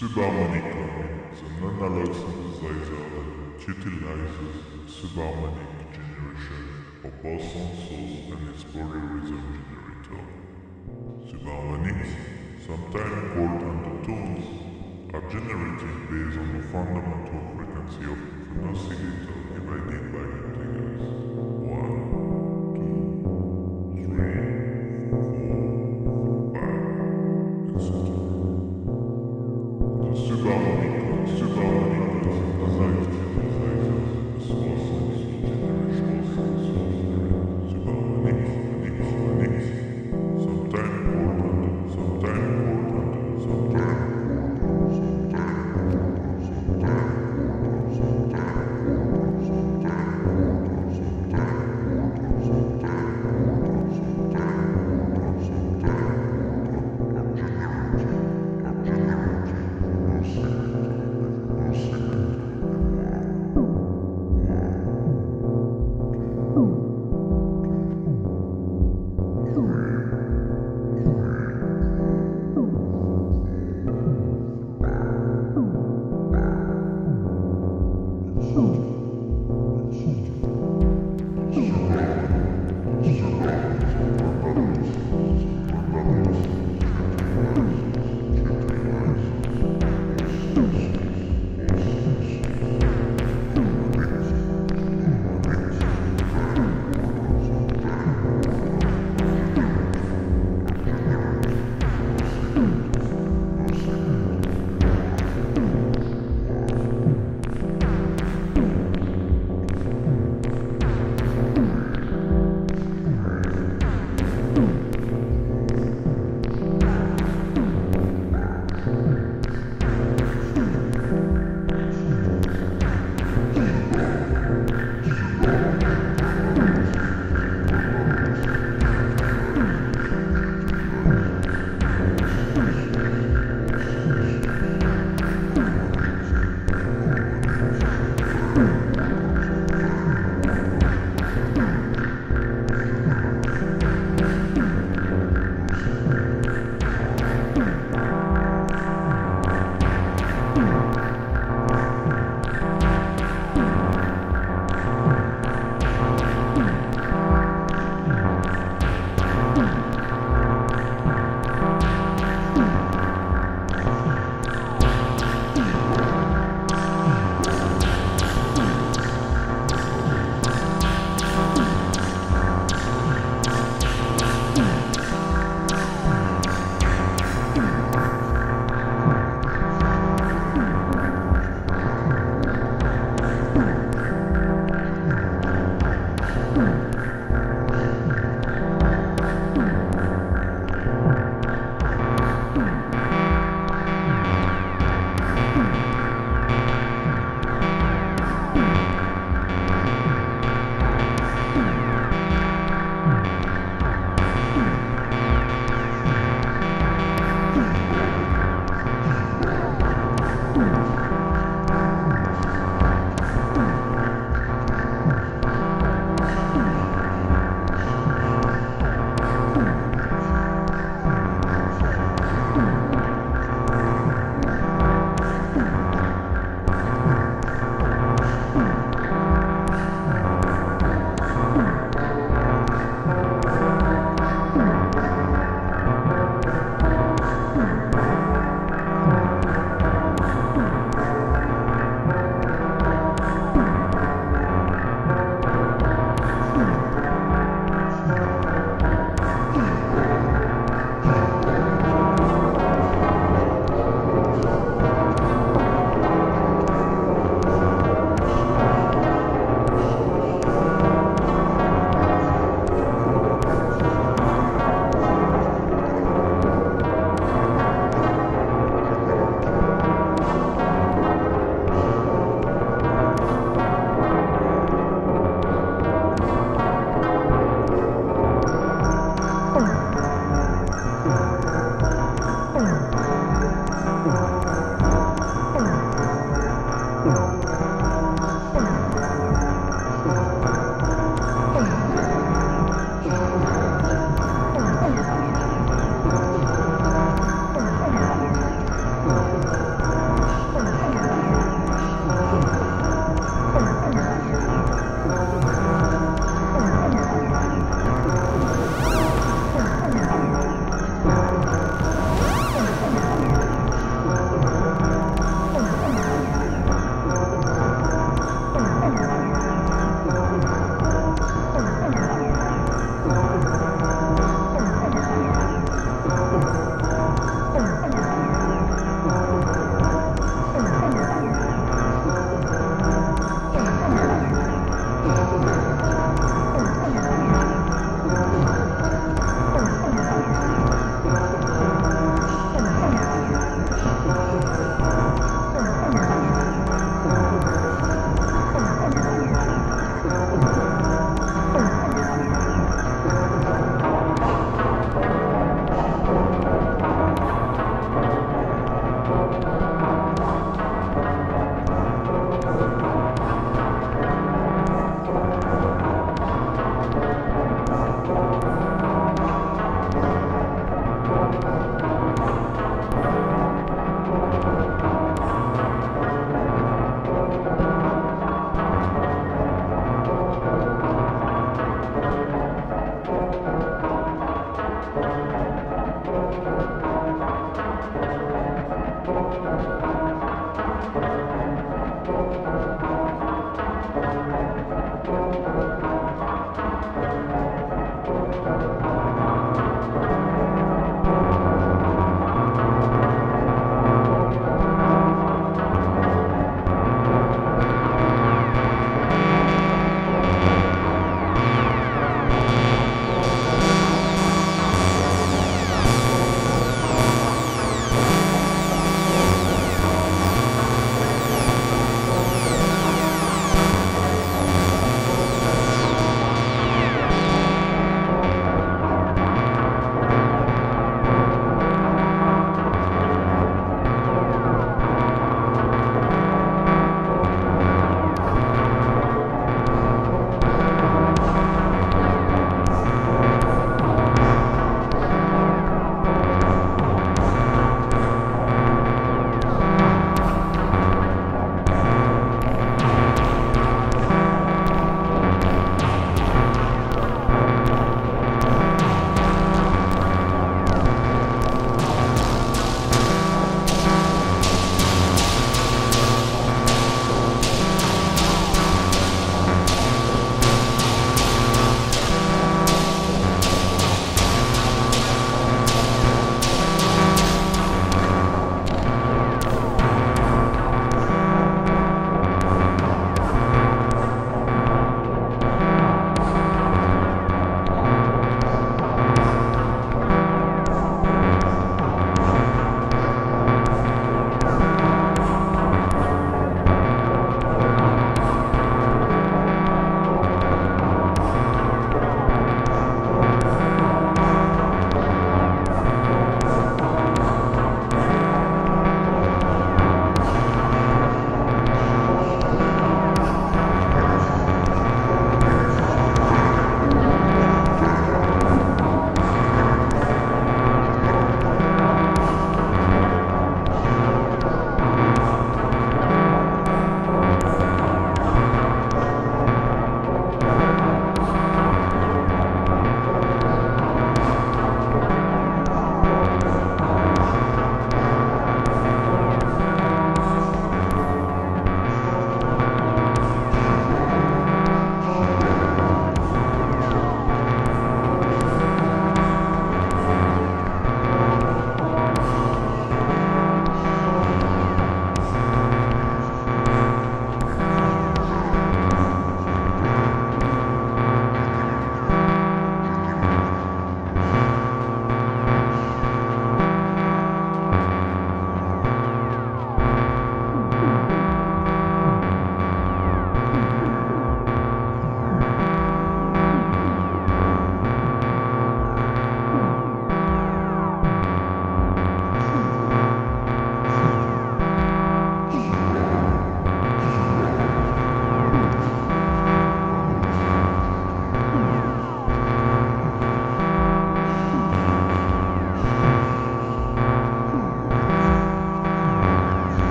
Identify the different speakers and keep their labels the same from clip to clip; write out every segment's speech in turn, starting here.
Speaker 1: Subharmonicon is an analog synthesizer that utilizes the subharmonic generation of boson source and its polyrhythm generator. Subharmonics, sometimes called undertones, are generated based on the fundamental frequency of an oscillator divided by Oh.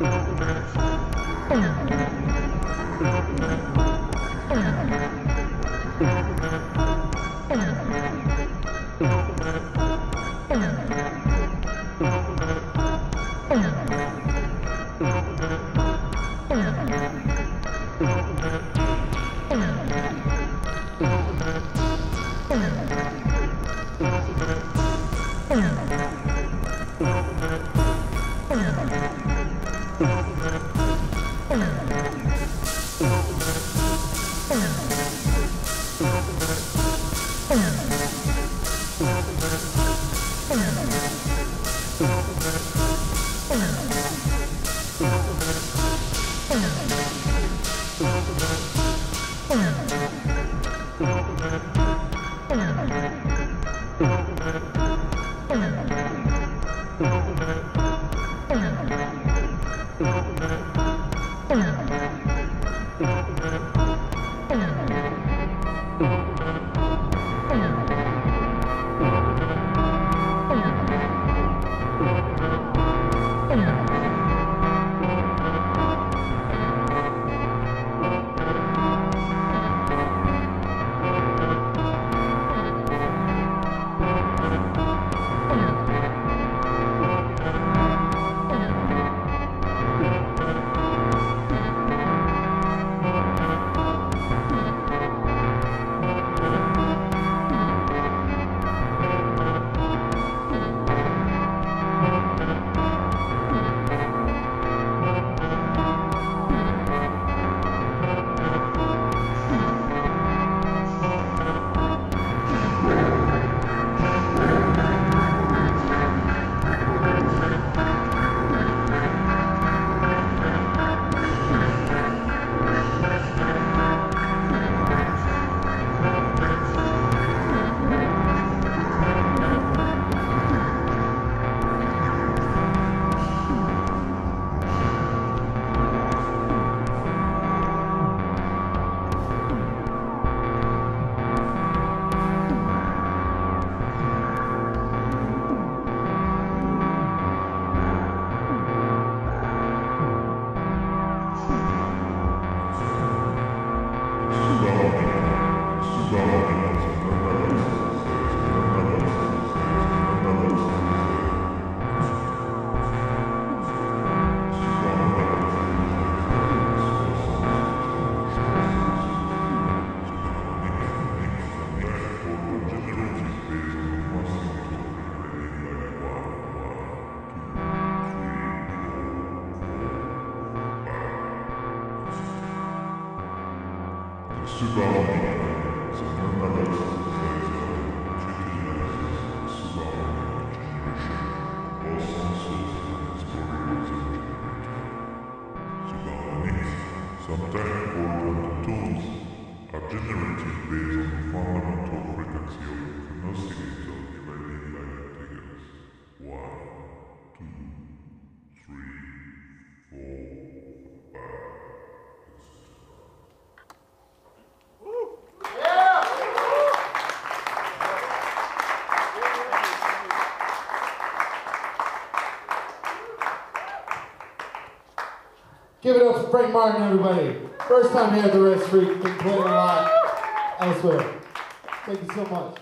Speaker 1: Thank you. दो Some technical tools are generated based on the fundamental frequency
Speaker 2: Give it up for Franck Martin, everybody. First time here at the Red Street, been playing a lot elsewhere. Thank you so much.